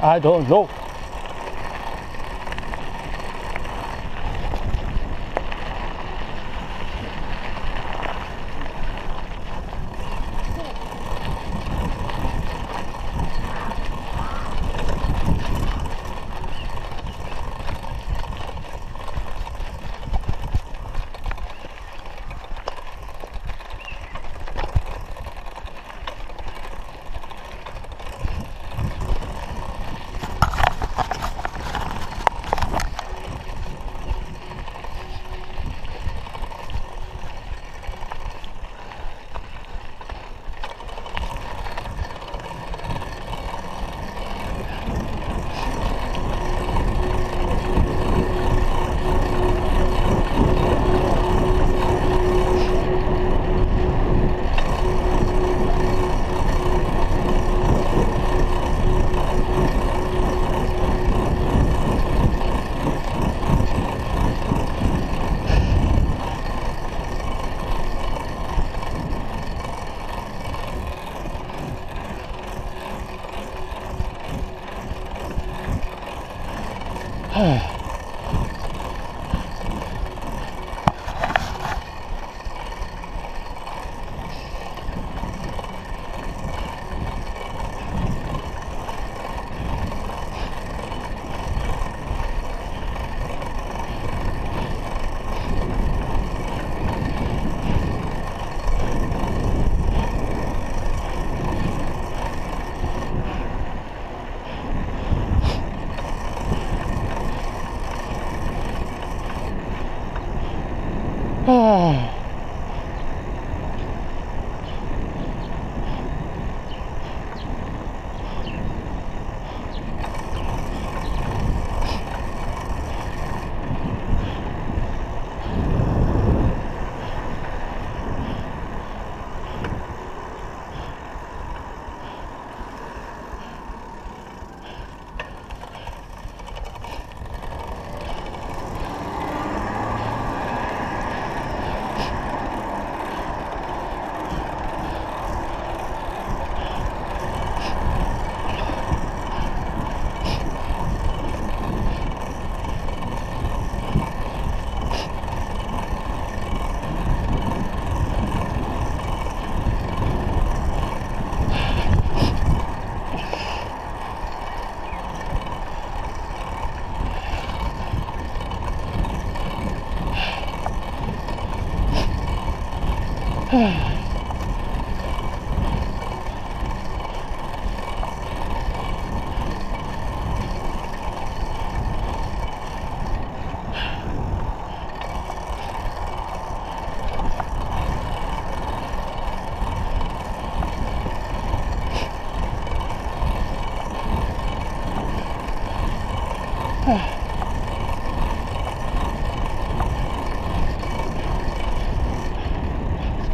I don't know.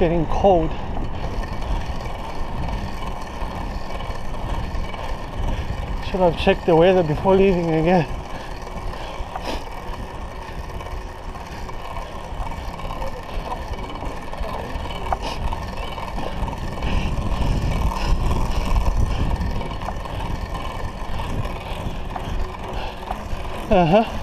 Getting cold. Should have checked the weather before leaving again. Uh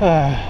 what?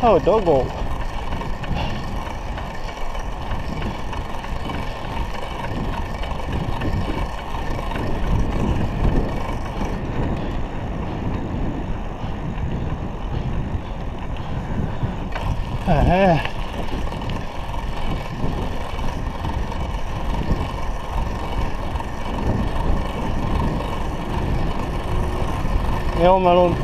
Oh, doggo. Eh. Joo, mä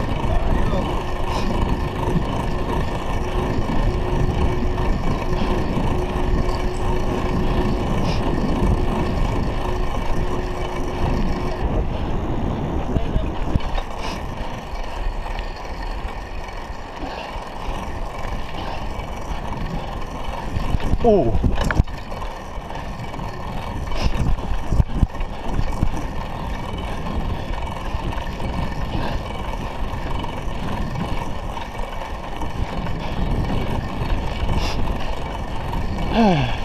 Oh.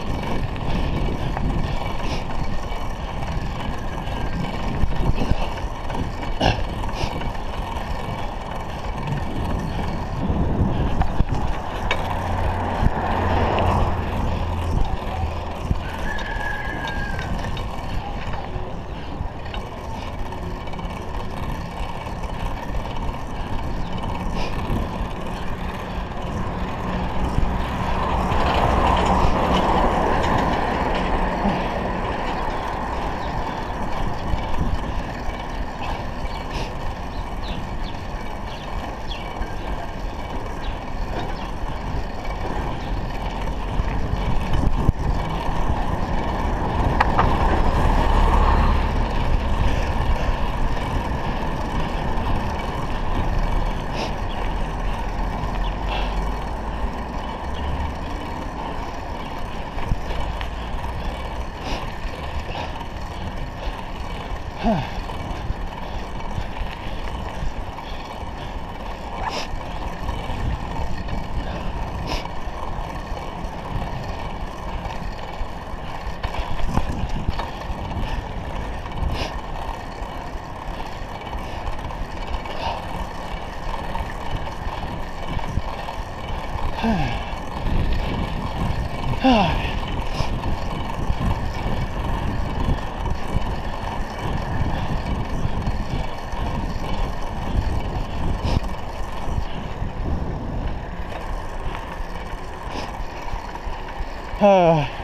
Ah.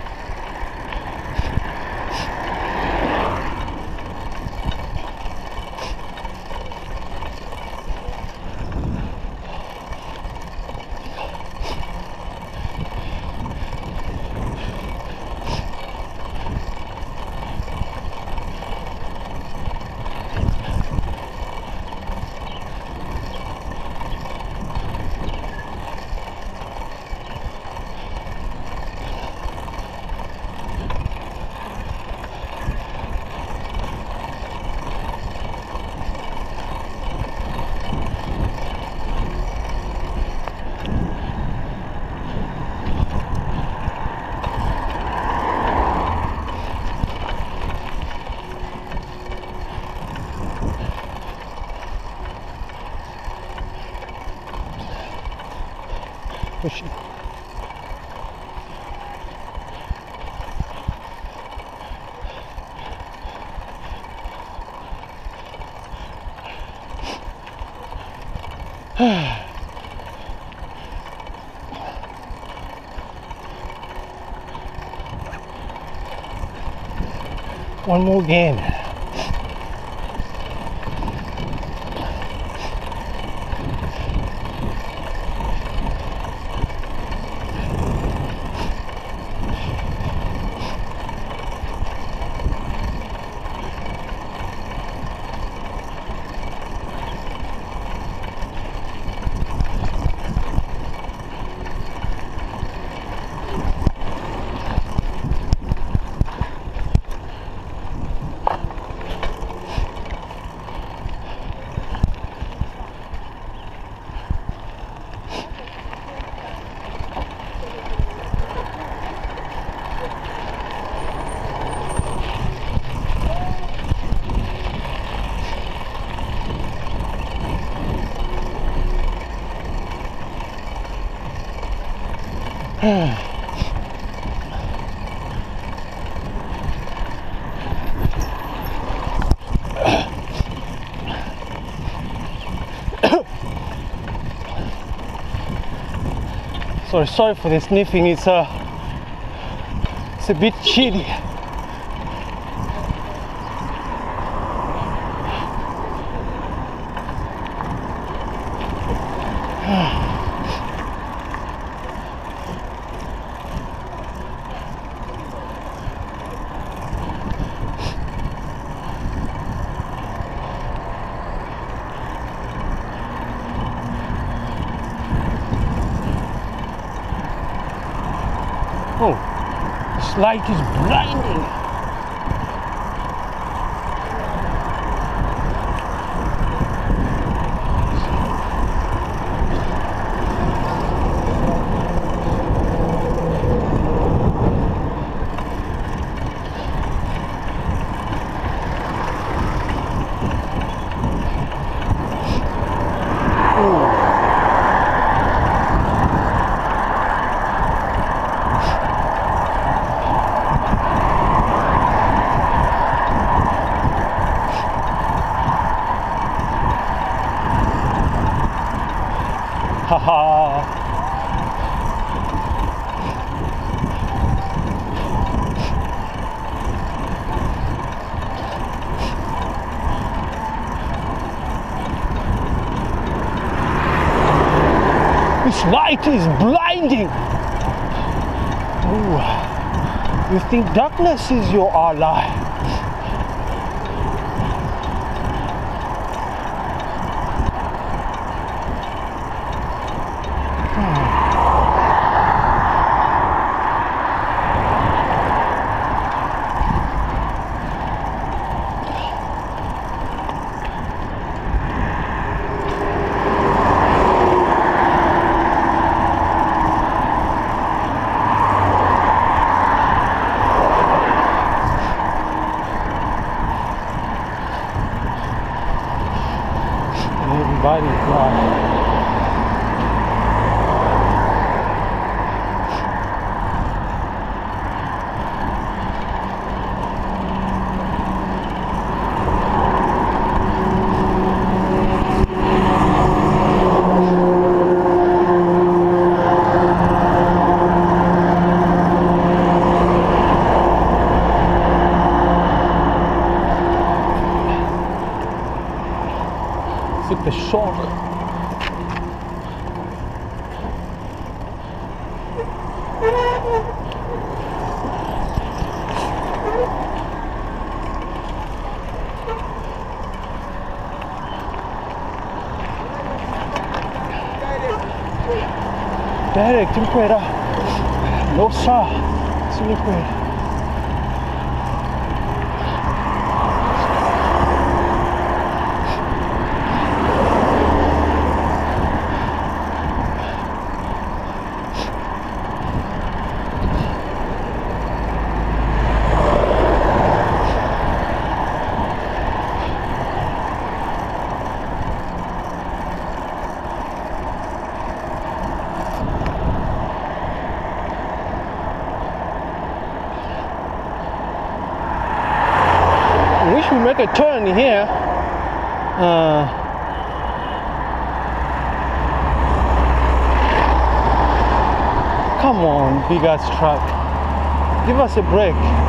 Pushing. One more gain. Sorry, sorry for the sniffing. It's uh, it's a bit chilly. Oh, light is blinding. Haha. This light is blinding. Ooh. You think darkness is your ally? Direct in Poeira. Low Sha, Silly Poeira. Here. Uh, come on, big ass truck. Give us a break.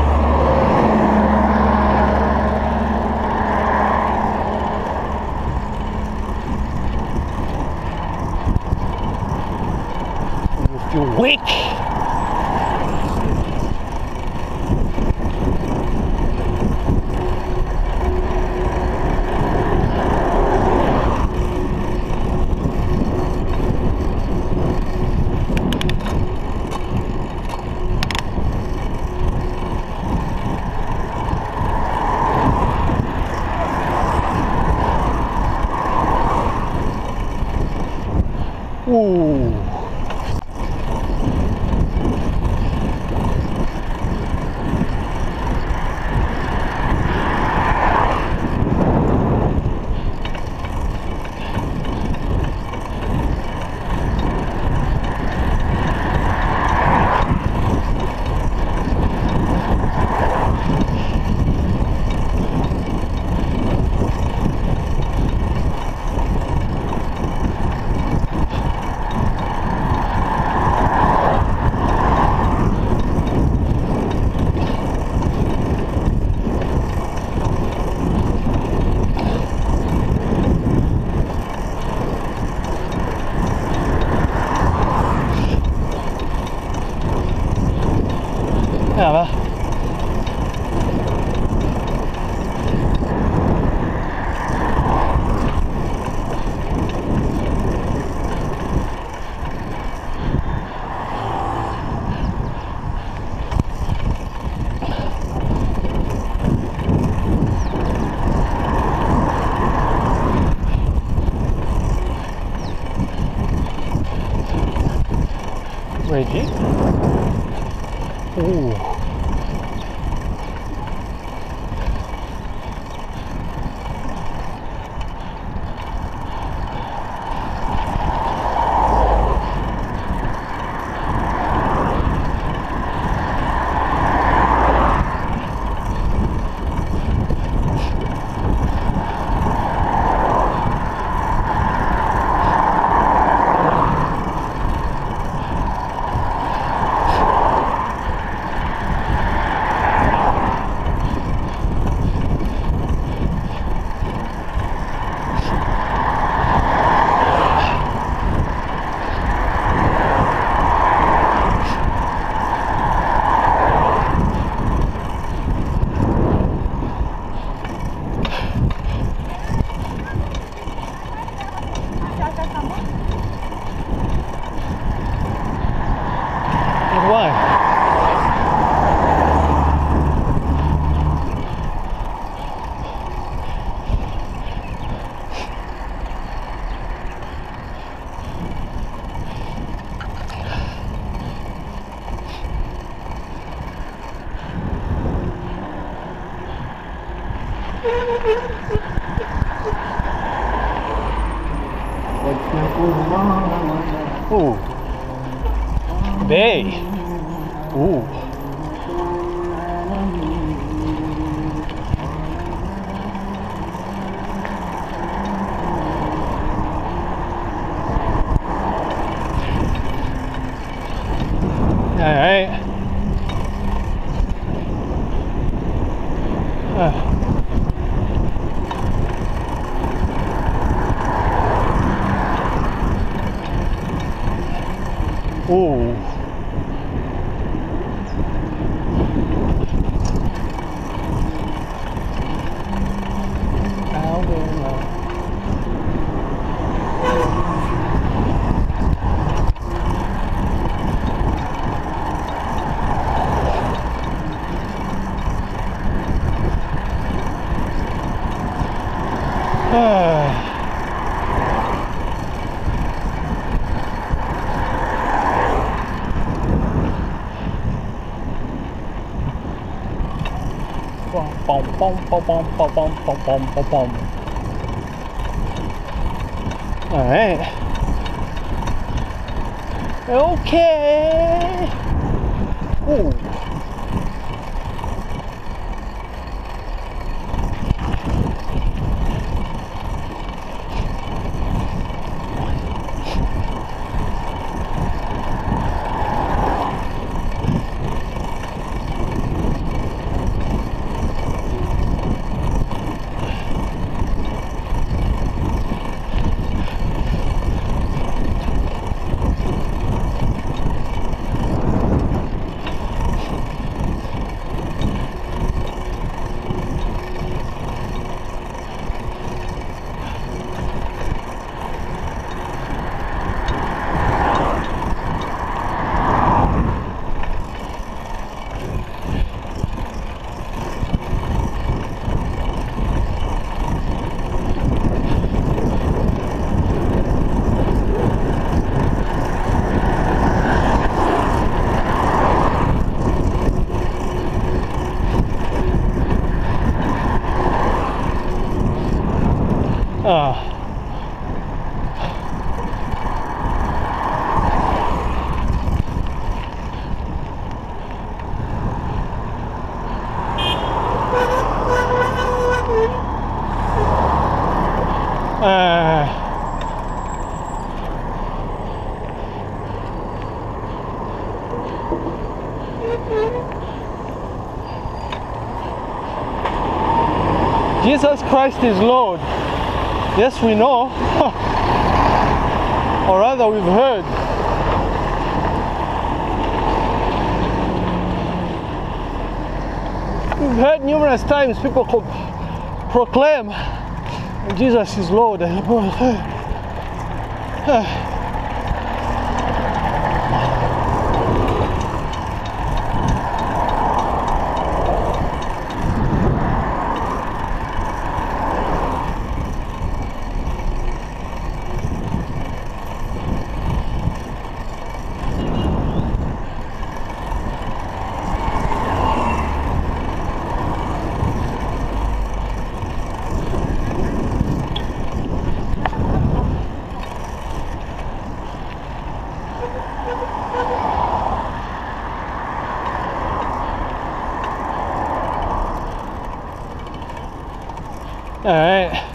Bom, bom, bom, bom, bom, bom, bom, bom, bom. All right. Okay. Ooh. Jesus Christ is Lord. Yes, we know. or rather, we've heard. We've heard numerous times people proclaim Jesus is Lord. All right.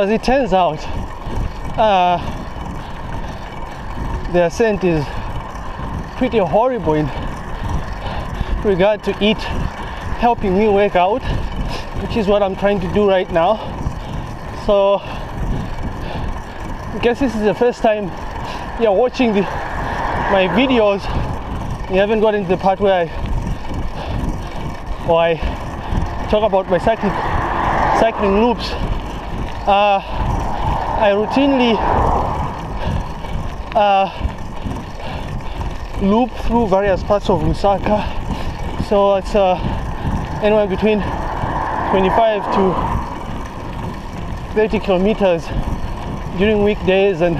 As it turns out, uh, the ascent is pretty horrible in regard to it helping me work out, which is what I'm trying to do right now. So I guess this is the first time you're watching the, my videos. You haven't gotten to the part where I, or I talk about my cycling, cycling loops uh, I routinely uh, loop through various parts of Lusaka. So it's uh, anywhere between 25 to 30 kilometers during weekdays and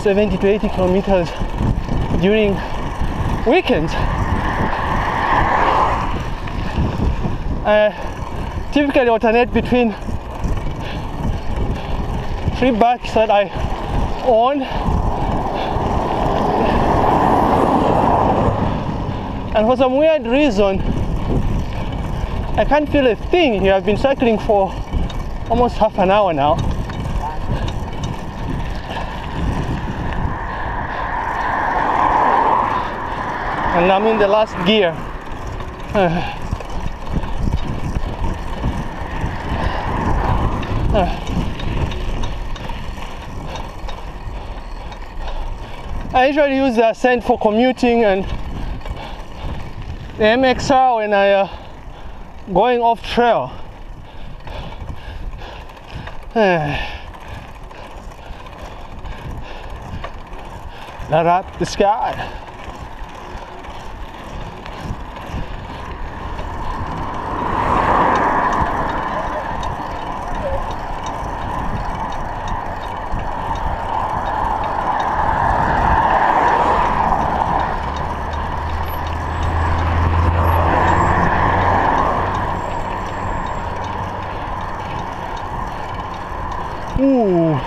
70 to 80 kilometers during weekends. I typically alternate between three bikes that I own. And for some weird reason, I can't feel a thing here. I've been cycling for almost half an hour now. And I'm in the last gear. Uh, I usually use the Ascent for commuting and the MXR when I uh, going off trail. Light up the sky. Ooh.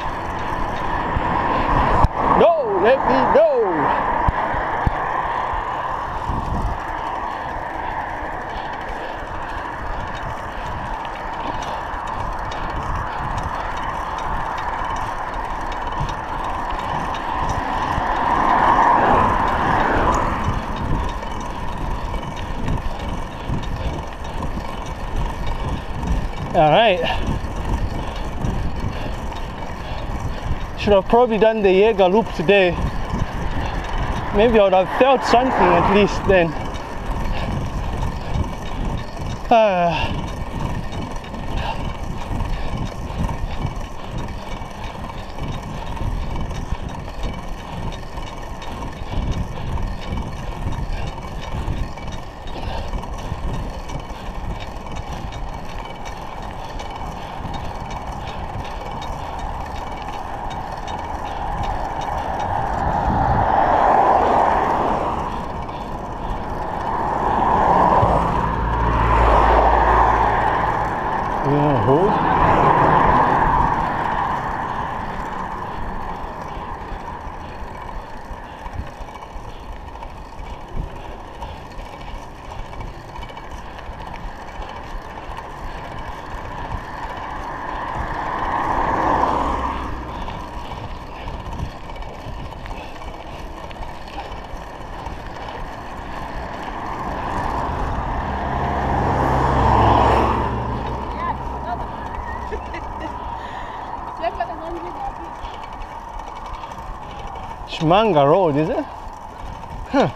No, let me go. All right. Should have probably done the Jaeger loop today. Maybe I would have felt something at least then. Uh, Shmanga Road, is it? Huh.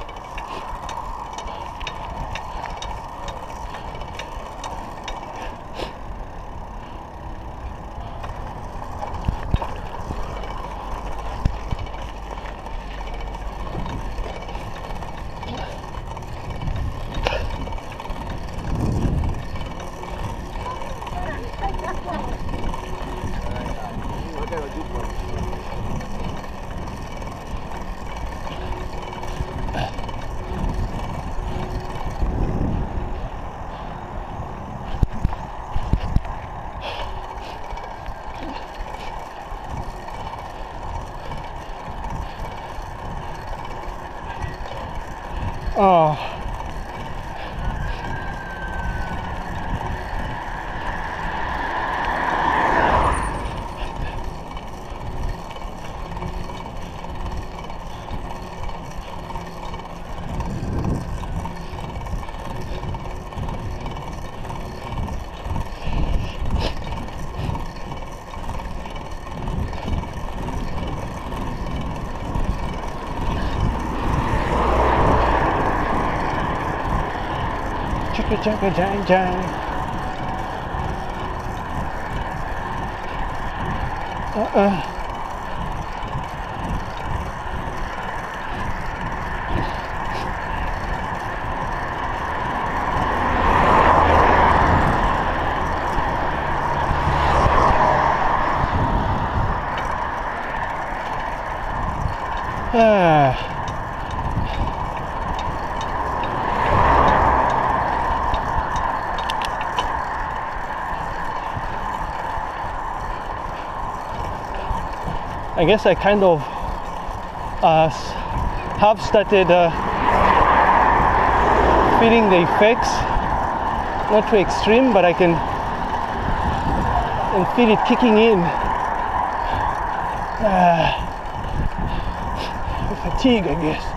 Oh. Chicka jang jang. Uh-uh. Ah. Guess I kind of uh, have started uh, feeling the effects. Not too extreme, but I can and feel it kicking in. Ah, fatigue, I guess.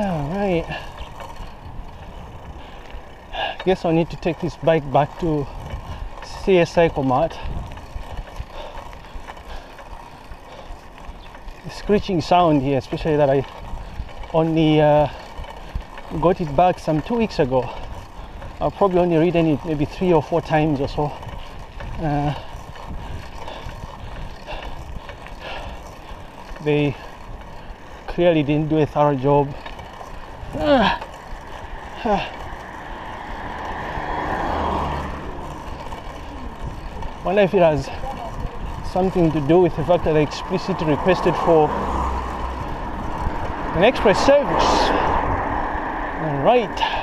All right. Guess I need to take this bike back to CS Cycle Mart. The screeching sound here, especially that I only uh, got it back some two weeks ago. I've probably only ridden it maybe three or four times or so. Uh, they clearly didn't do a thorough job. Wonder if it has something to do with the fact that I explicitly requested for an express service. All right.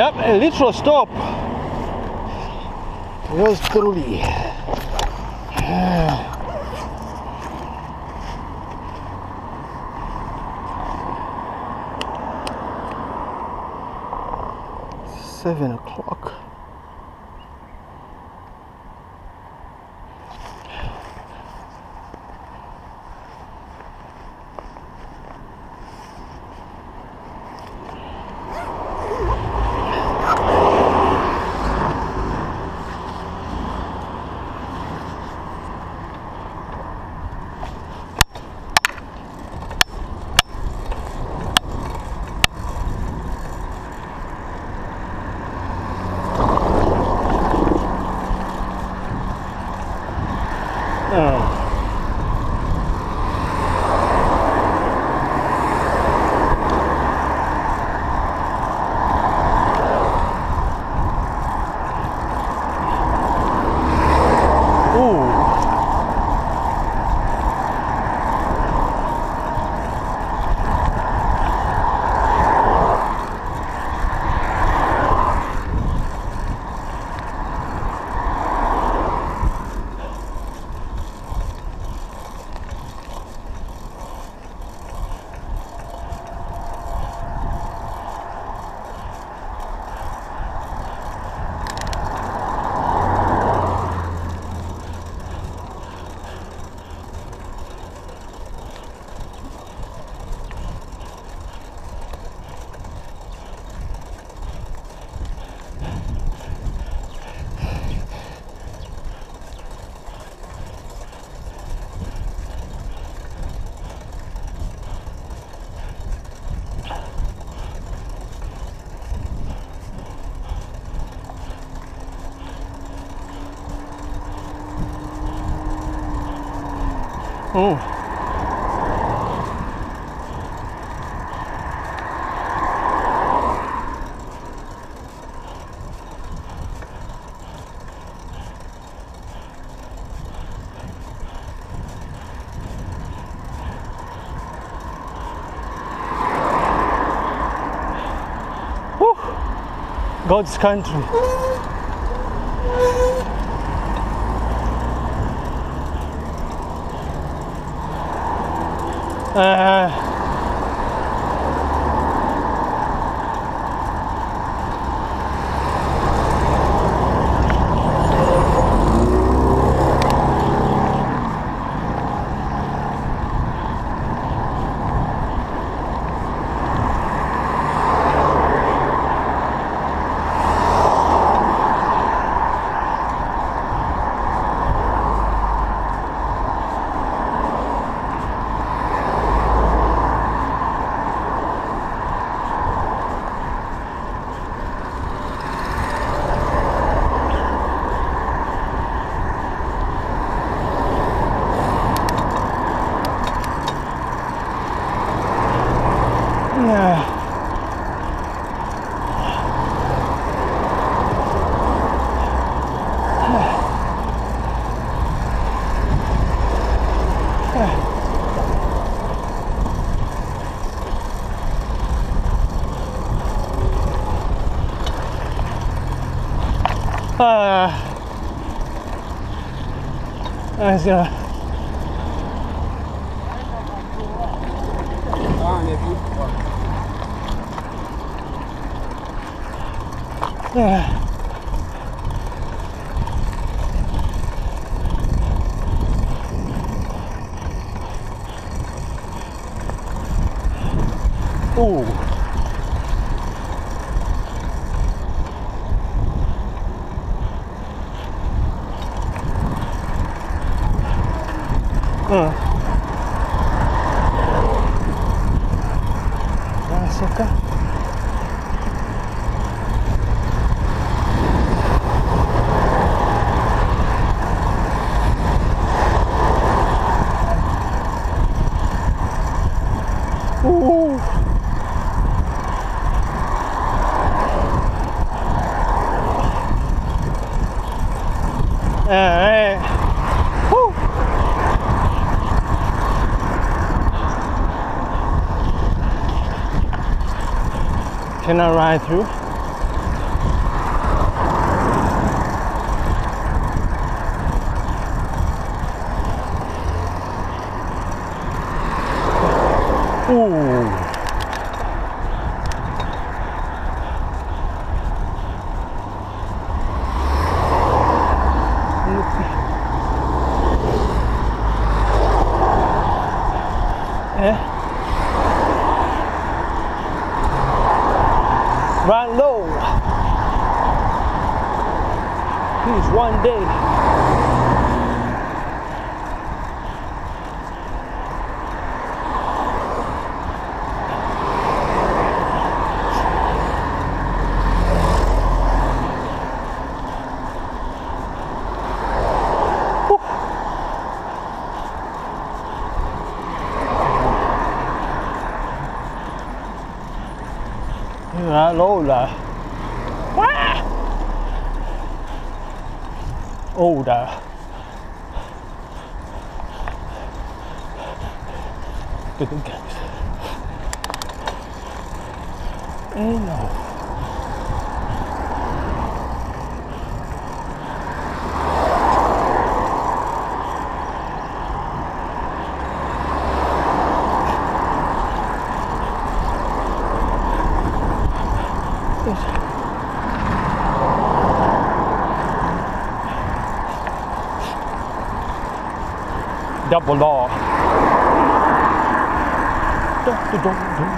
Yep, a literal stop. Yours Oh. God's country. Uh, yeah. Uh, I was gonna. Yeah. Ooh. Uh. That's okay. Ooh. Alright. Woo. Ride through? Ooh. Yeah. Run low. Please, one day. Run low là. Quá. Oh đã. Tôi tính kẹt. Ê no. Double law. Dun, dun, dun, dun.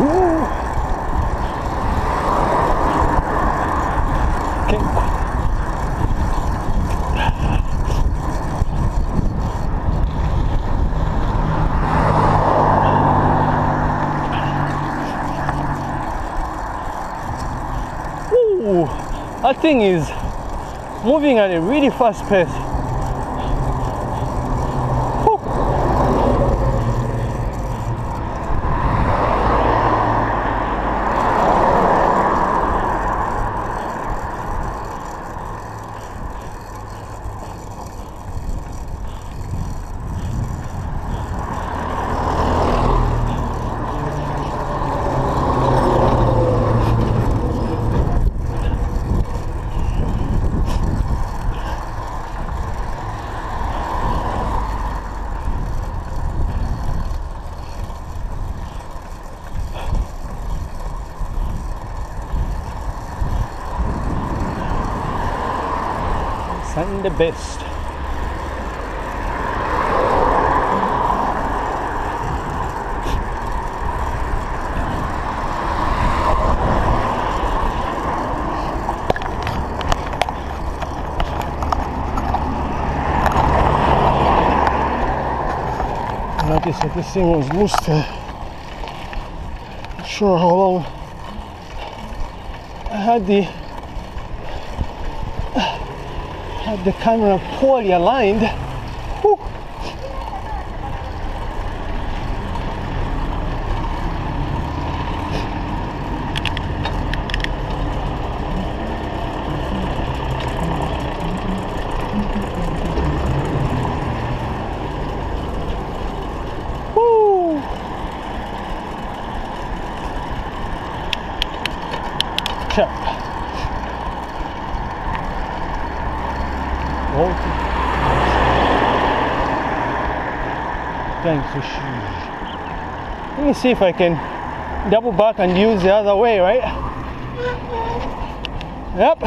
Ooh. Okay. Ooh, that thing is moving at a really fast pace. Whew. Sunday best. Notice that this thing was loose. uh, Not sure how long I had the the camera poorly aligned. Whew. Woo. Check. Okay. Thanks for shoes. Let me see if I can double back and use the other way, right? Yep.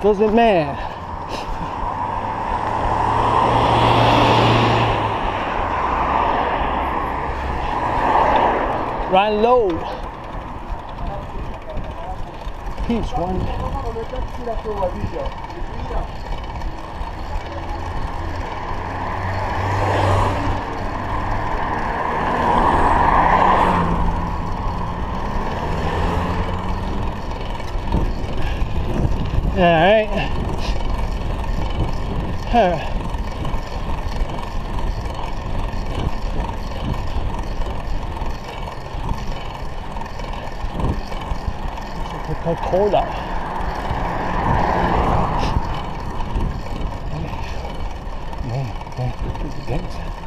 Doesn't matter. Run low. He's one. All right. Huh. Coca-Cola. Man, man, this is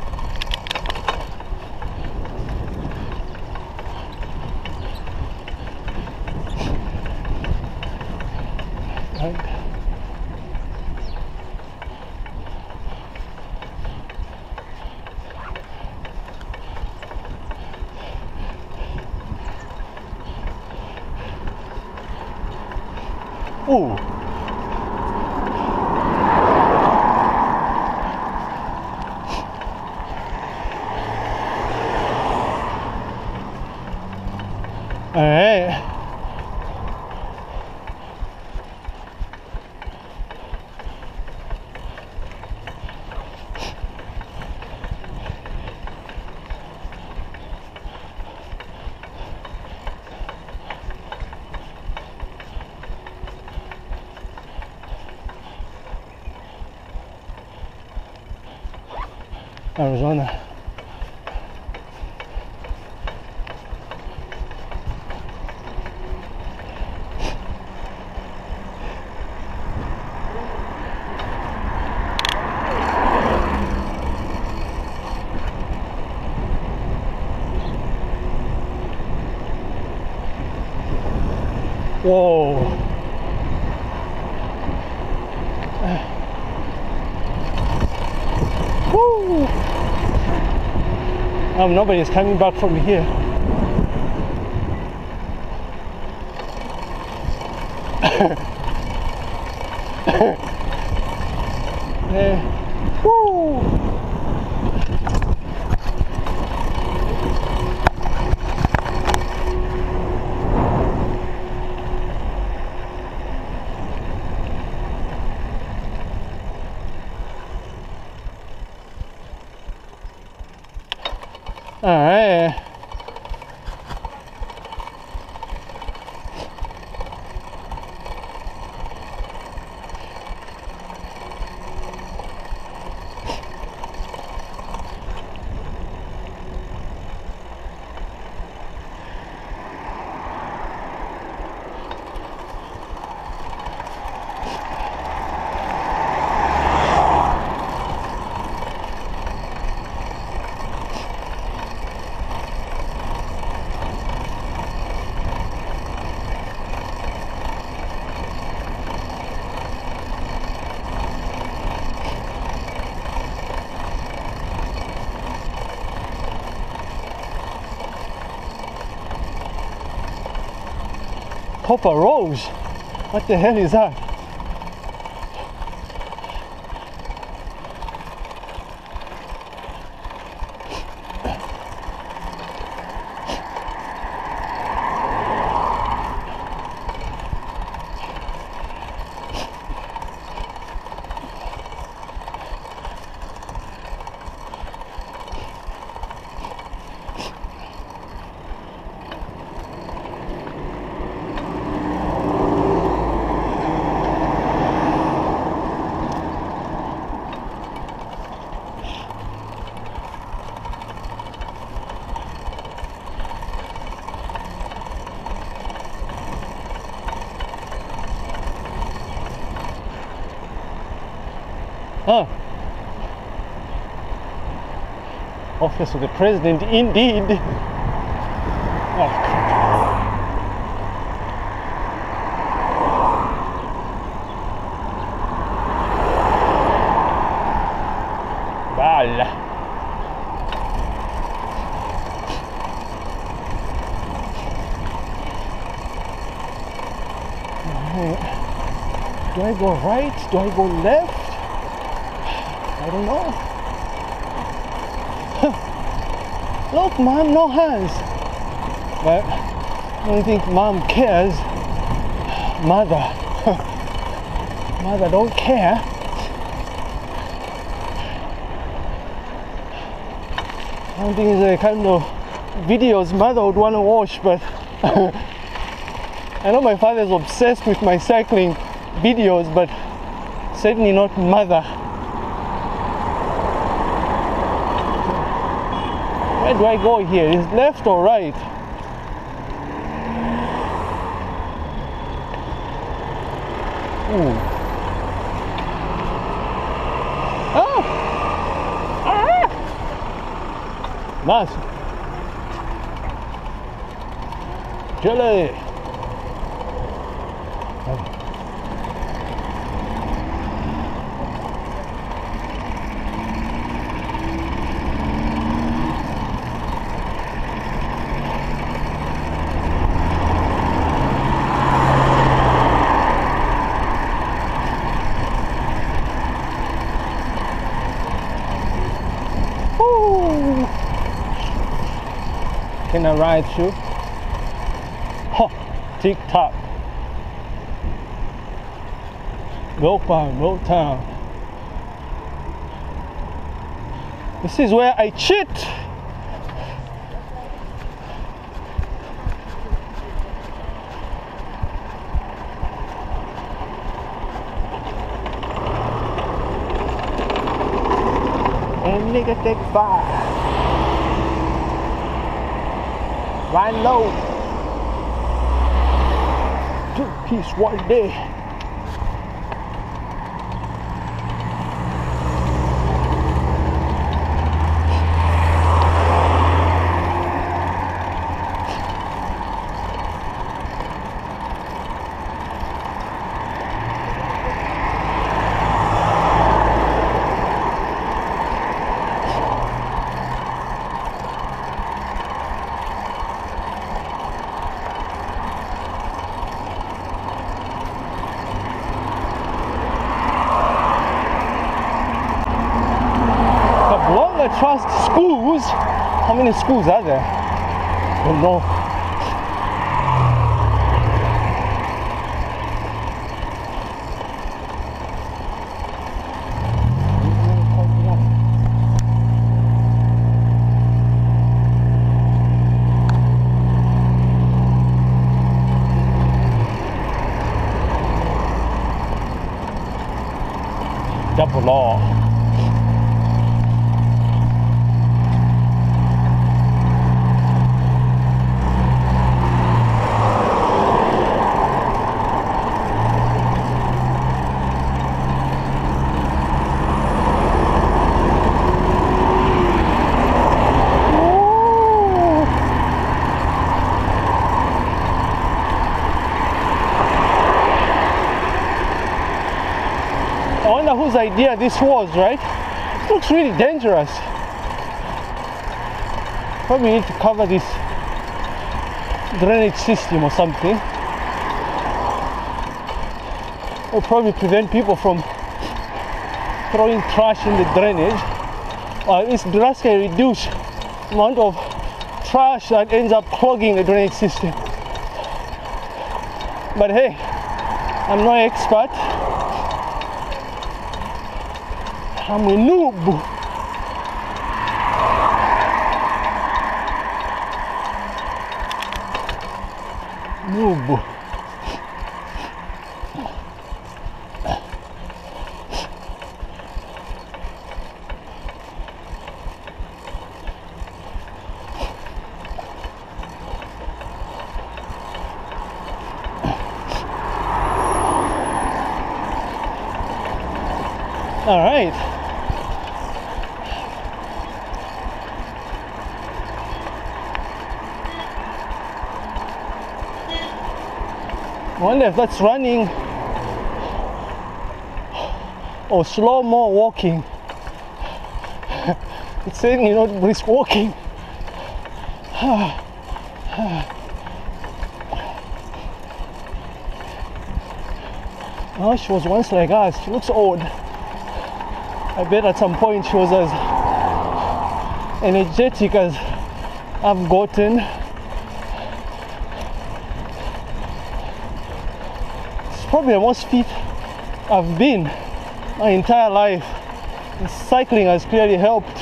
Um, is coming back from here. Copper Rose. What the hell is that? Huh. Of the President, indeed. Oh. Do I go right? Do I go left? I don't know. Look, mom, no hands. But I don't think mom cares. Mother. Mother don't care. I don't think it's the kind of videos mother would want to watch, but I know my father's obsessed with my cycling videos, but certainly not mother. Do I go here? Is left or right? Ooh. Oh! Nice. Jelly. Ride through? Ho, tick tock. Go farm, go town. This is where I cheat. And nigga take five. Ride low. Two piece one day. How many schools are there? Don't know. Double law. Ooh. I wonder whose idea this was, right? It looks really dangerous. Probably need to cover this drainage system or something. Or probably prevent people from throwing trash in the drainage. Or at least drastically reduce amount of trash that ends up clogging the drainage system. But hey, I'm no expert. I'm a noob. Noob. All right. That's running or slow mo walking. it's saying you know brisk walking. Oh, she was once like us. She looks old. I bet at some point she was as energetic as I've gotten. Probably the most fit I've been my entire life. And cycling has clearly helped.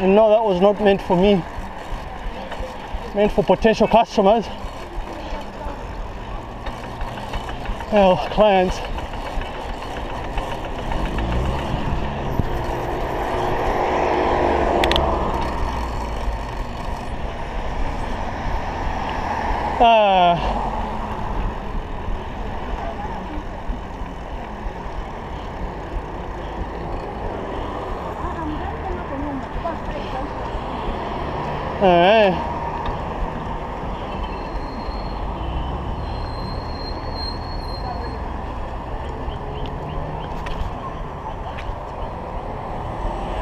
And no, that was not meant for me. Meant for potential customers. Well, clients. Alright.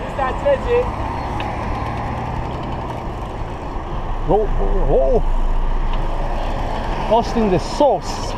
Mr. Cheche. Oh, oh, Austin the sauce.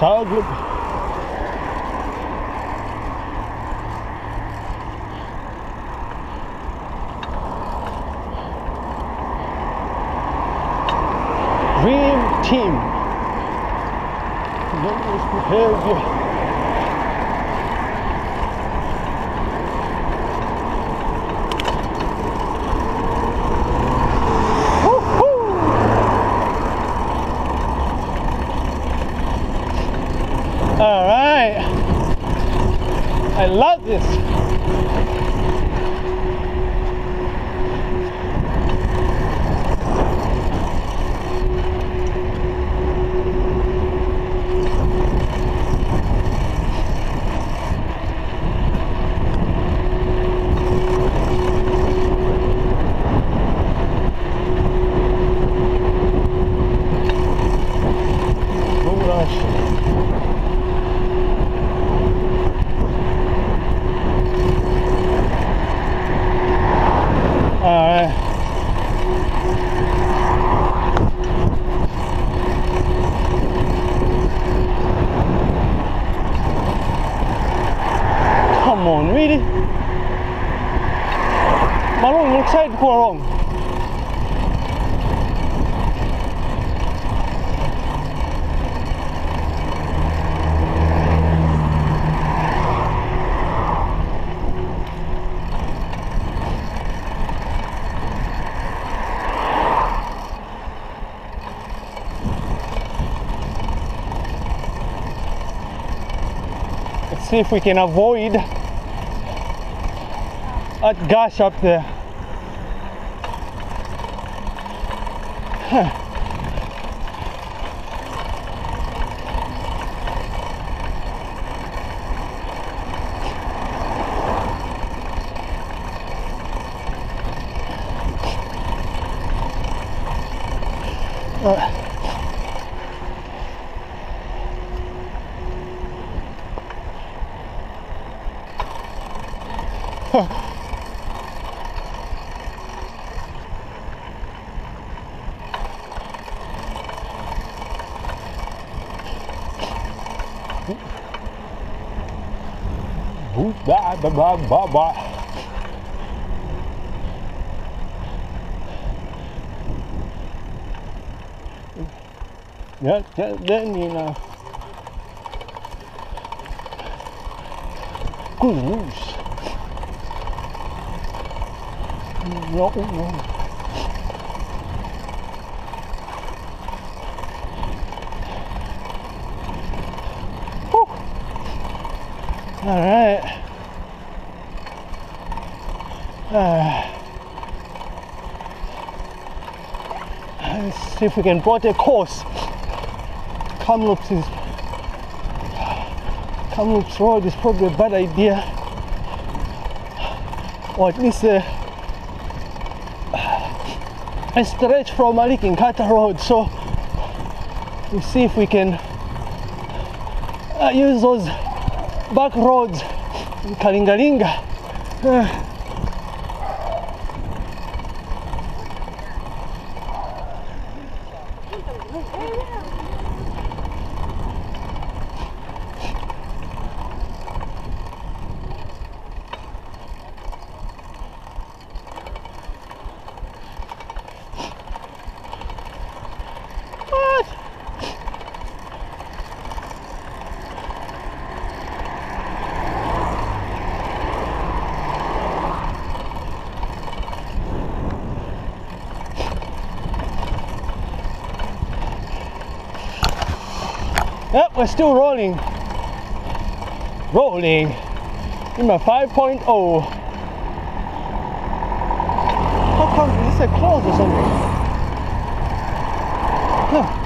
Taglip. Dream team. Don't misbehave you. All right. I love this. Oh gosh. All right. Come on, really? Malone looks like go wrong. Let's see if we can avoid that gash up there. Ba, ba, ba, ba, ba. Ja, ja, then you uh, know. Goose. No, no. Whew. All right. Uh, let's see if we can plot a course. Kamloops is Kamloops Road is probably a bad idea, or at least a, a stretch from Alick Nkhata Road. So we'll see if we can uh, use those back roads in Kalingalinga. Uh, we're still rolling. Rolling in my 5.0. How come is this a close or something? Huh.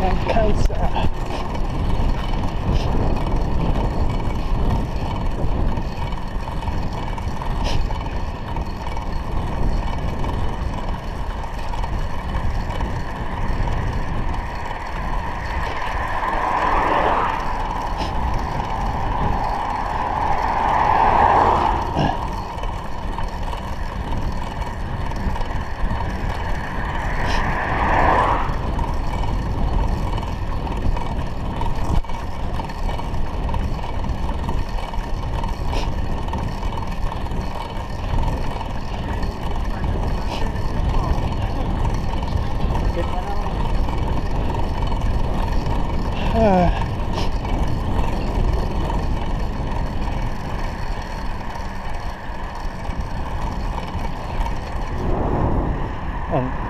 And cancer. Uh, and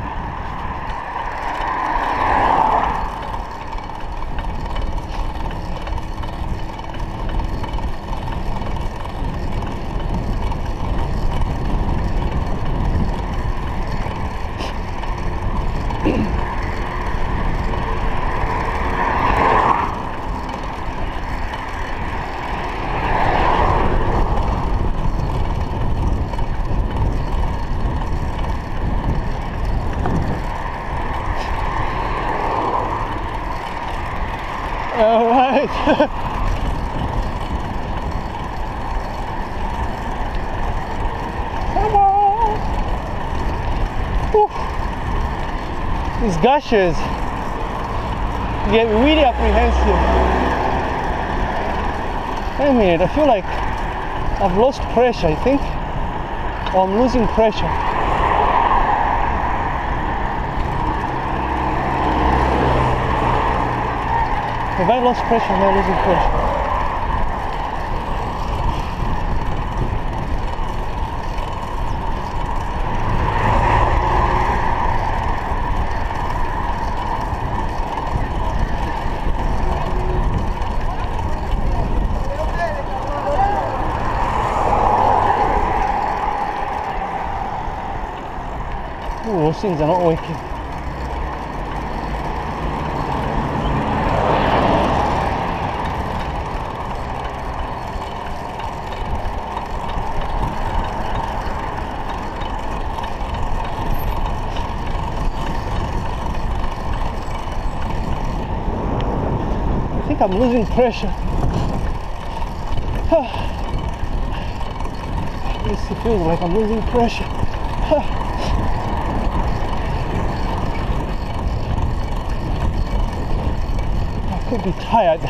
all right. Come on. Whew. These gushes get really apprehensive. Wait a minute, I feel like I've lost pressure, I think. Or I'm losing pressure. Have I lost pressure? No, losing pressure. Oh, those things are not working. I'm losing pressure. This feels like I'm losing pressure. I could be tired.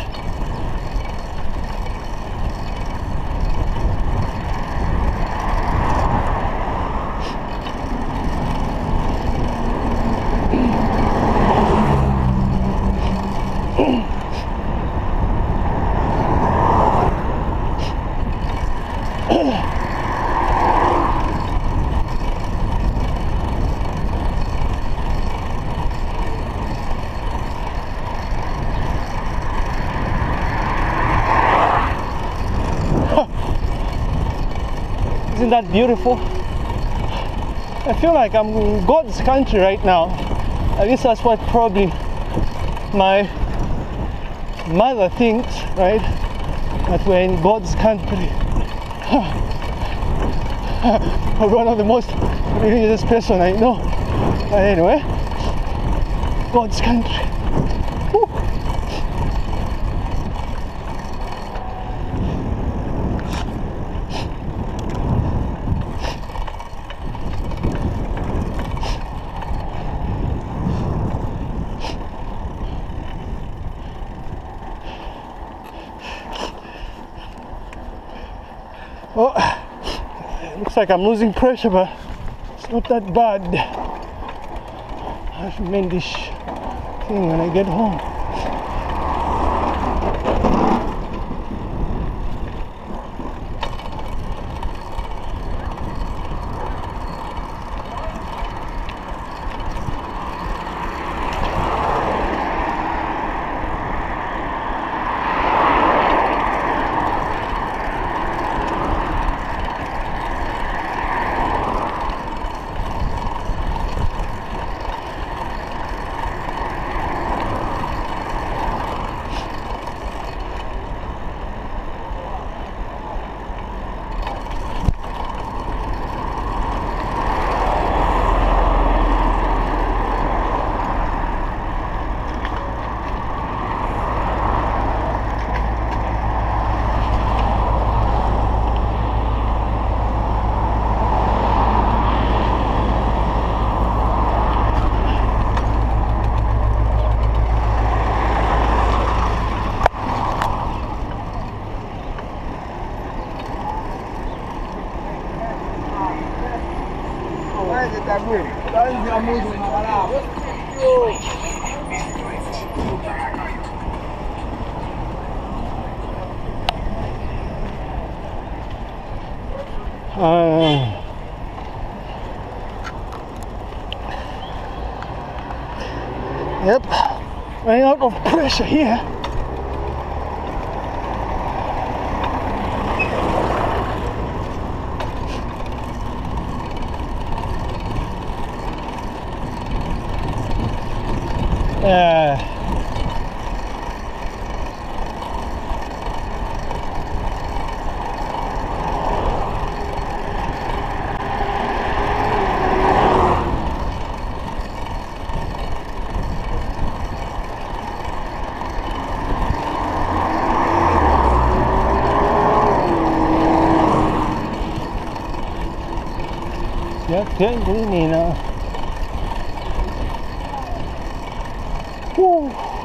That beautiful? I feel like I'm in God's country right now. At least that's what probably my mother thinks, right? That we're in God's country. I'm one of the most religious person I know. But anyway, God's country. Like I'm losing pressure, but it's not that bad. I should mend this thing when I get home. Uh, yep, running out pressure here. Uh, yeah, getting gloomy now. Woo.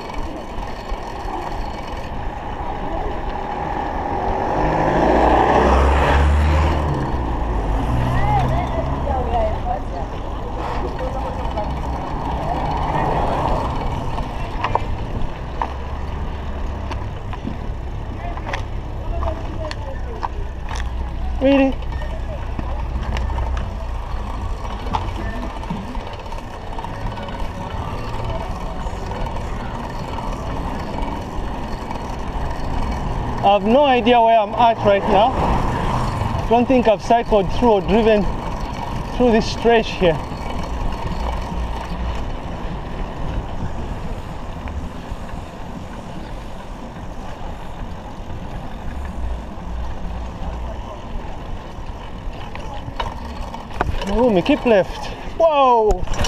I have no idea where I'm at right now. Don't think I've cycled through or driven through this stretch here. Oh, me, keep left. Whoa!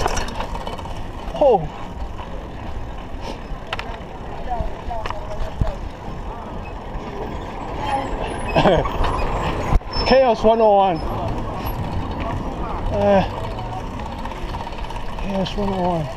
Chaos 101. Uh, Chaos 101.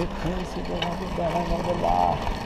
से फिर से जगह पे बैठा कर बोला।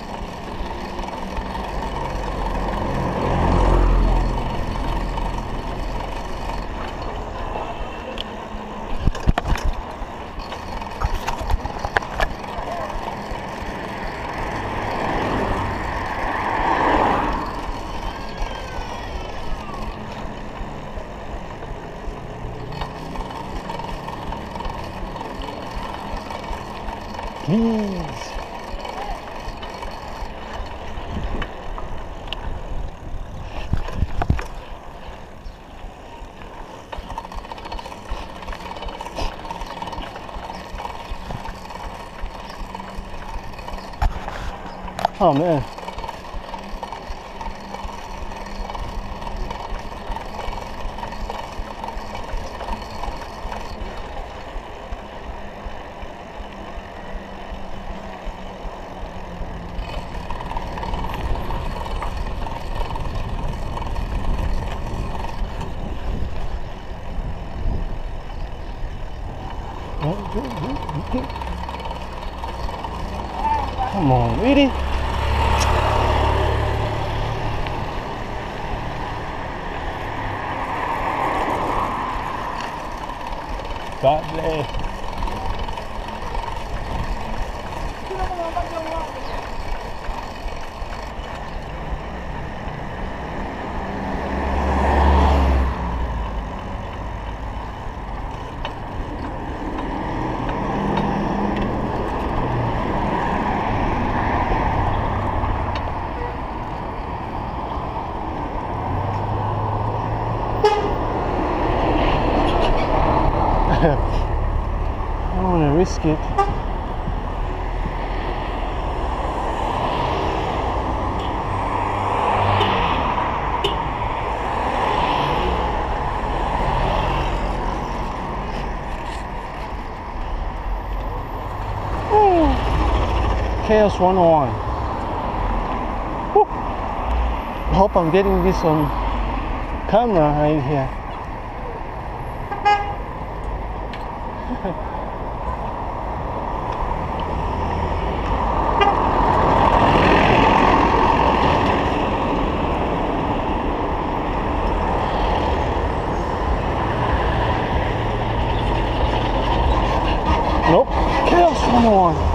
Oh man. Come on, really? God bless. I don't want to risk it. Woo. Chaos 101. Woo. Hope I'm getting this on camera right here. Nope. Chaos 101.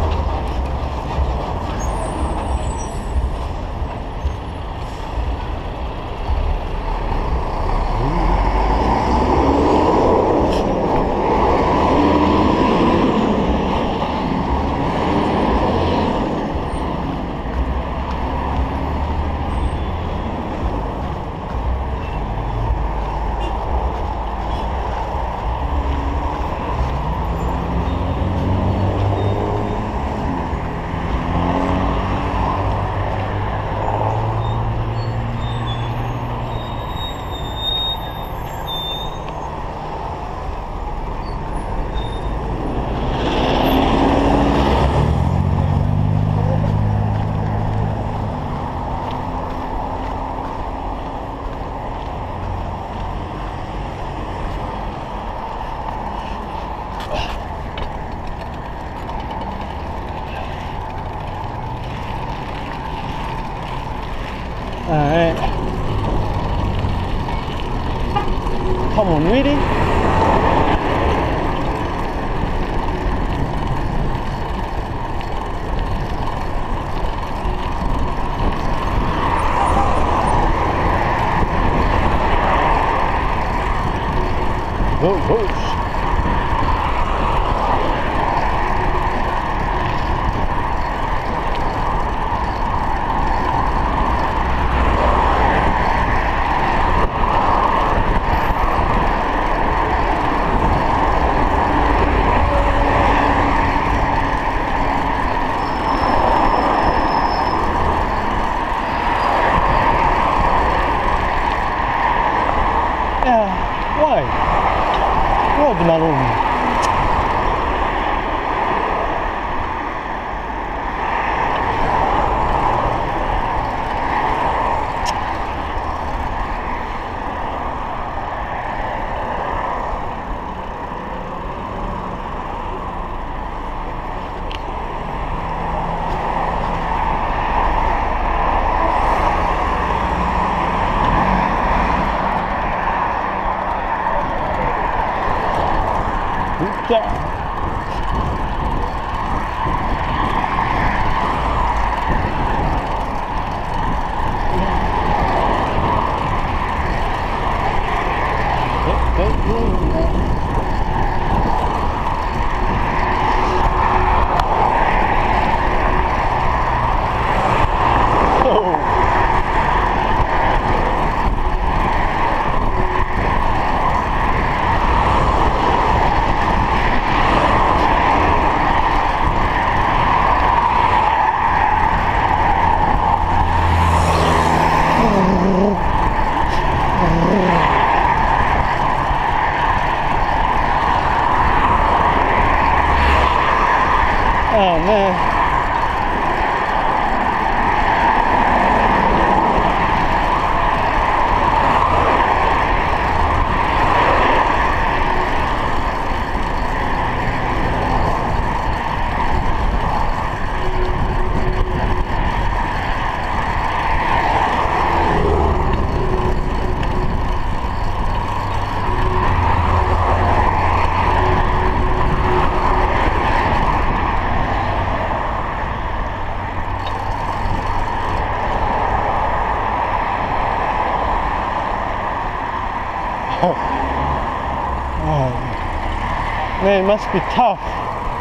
Man, it must be tough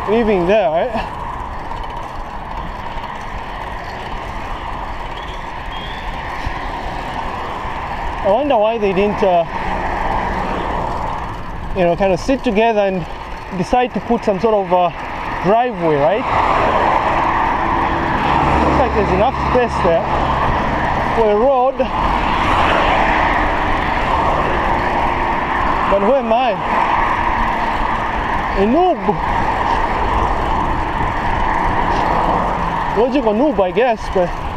living there, right? I wonder why they didn't, uh, you know, kind of sit together and decide to put some sort of uh, driveway, right? Looks like there's enough space there for a road. But who am I? A noob. Noob, I guess, but.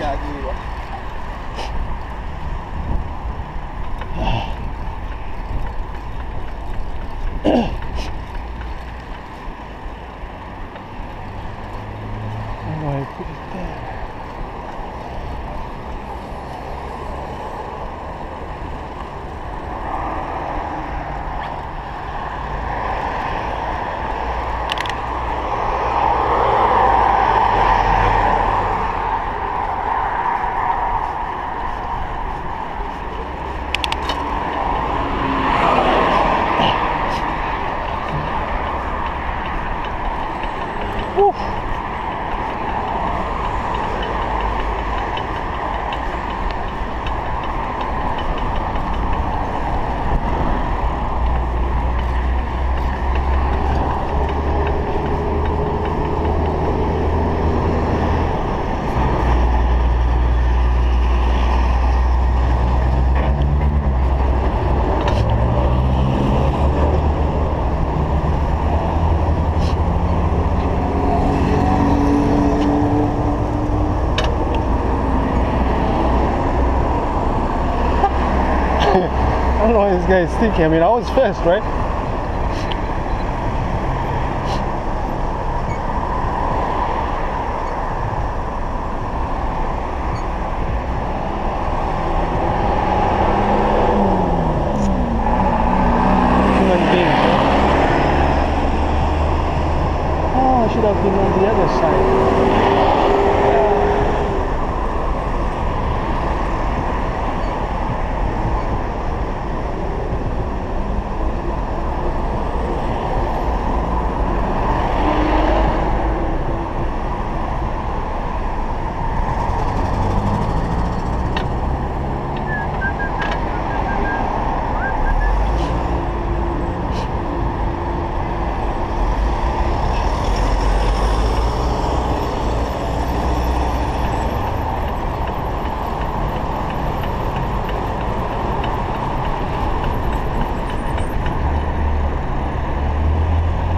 How do I put it there? Whew. I don't know why this guy is thinking. I mean, I was first, right? Human being. Oh, I should have been on the other side.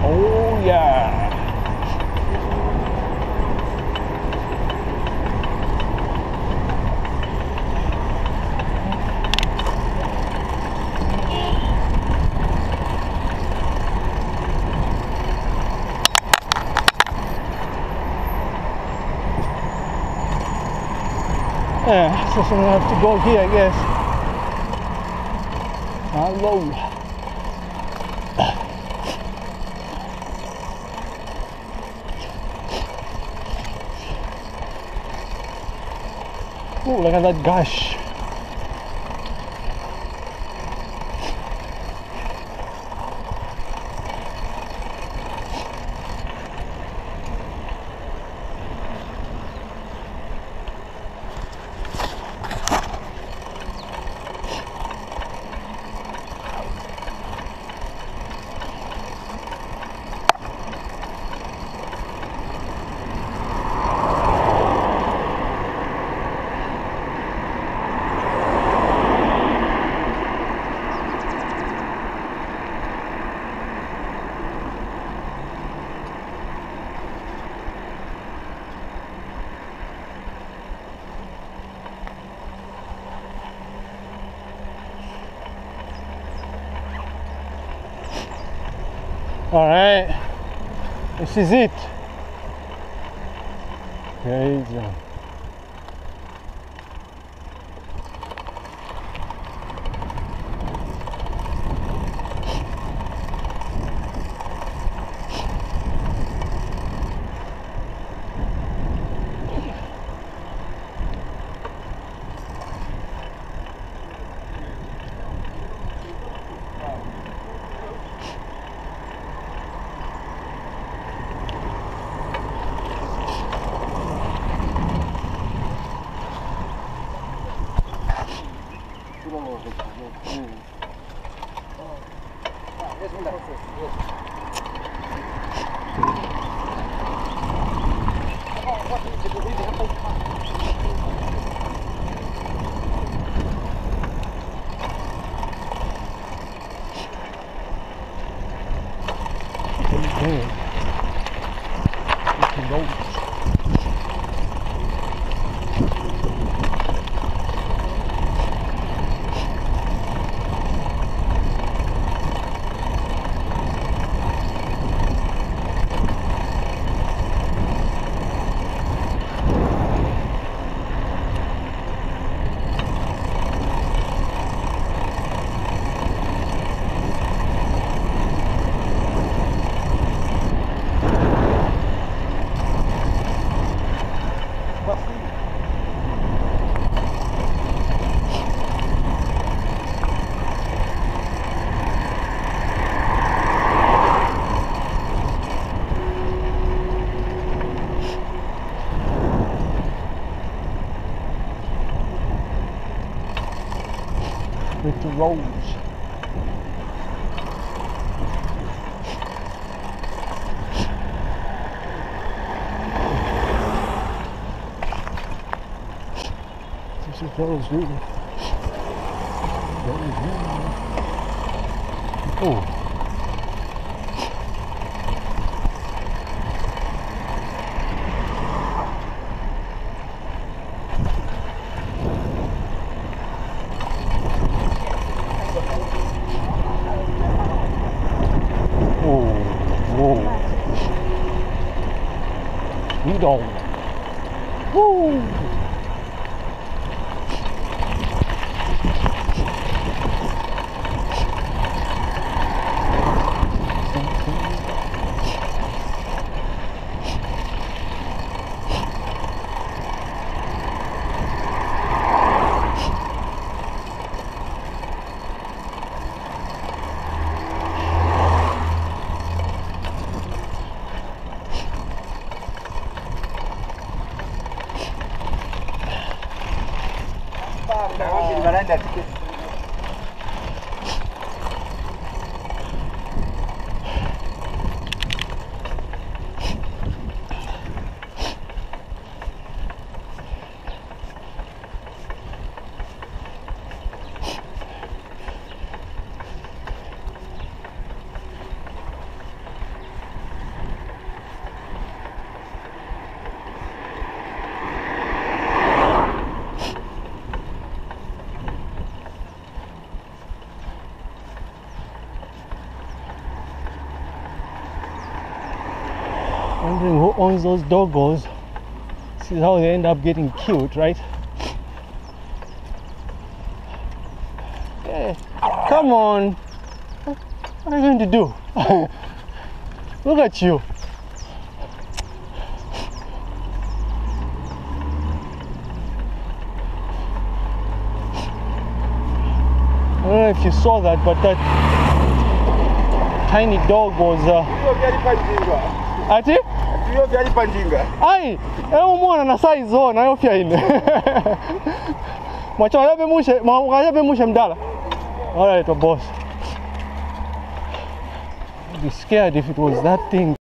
Oh yeah. Yeah, so I'm gonna have to go here, I guess. Hello. Oh, look at that gush. All right, this Rose. This is Rose, really. Oh. Whoa, whoa. Speed on. Woo! Wanaenda tiketi. Wondering who owns those doggos. This is how they end up getting killed, right? Hey, come on. What are you going to do? Look at you. I don't know if you saw that, but that tiny dog was uh, Hiyo gari ati Hiyo gari njinga. Ai eumwana na size ho nayo pia ine. Mwacho yabe mushe mwayabe mushe mdala. Alright boss. I'd be scared if it was that thing